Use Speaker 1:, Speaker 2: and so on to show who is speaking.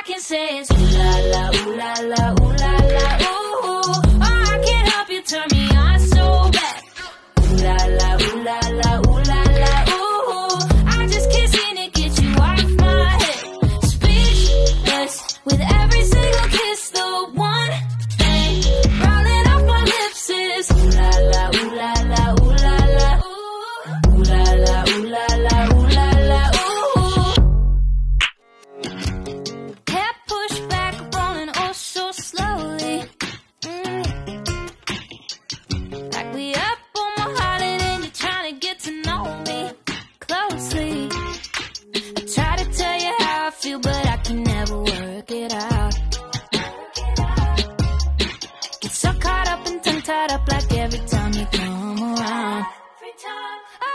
Speaker 1: I can say is ooh la la, ooh la la, I